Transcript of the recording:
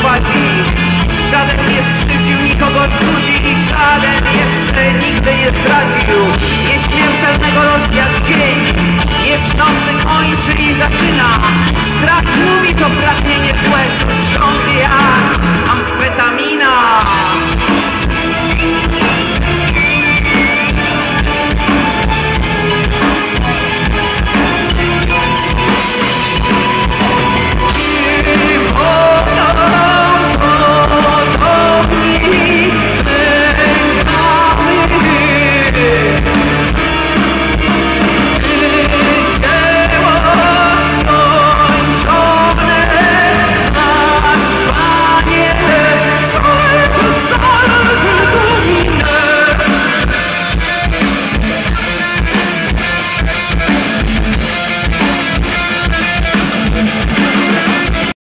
prowadzi. Żaden nie skrzywdził nikogo z I żaden jeszcze nigdy nie zdradził. Nie śmiem pewnego rozjazd dzień nocy kończy i zaczyna.